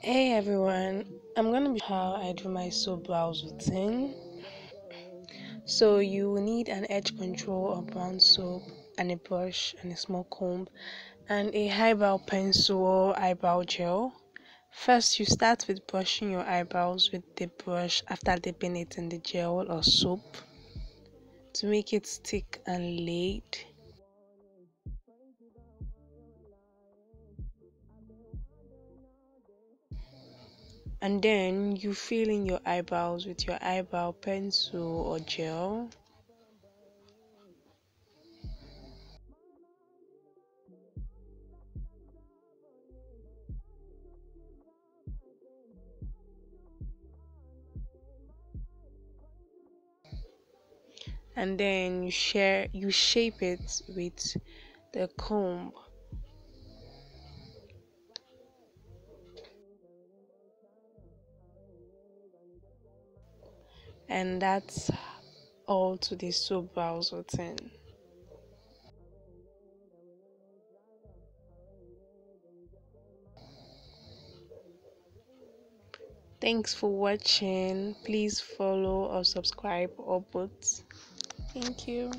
Hey everyone, I'm gonna be how I do my soap brows routine. So you will need an edge control of brown soap and a brush and a small comb and a eyebrow pencil or eyebrow gel. First, you start with brushing your eyebrows with the brush after dipping it in the gel or soap to make it stick and laid. And then you fill in your eyebrows with your eyebrow pencil or gel. And then you share you shape it with the comb and that's all to the soap brows routine thanks for watching. Please follow or subscribe or both. Thank you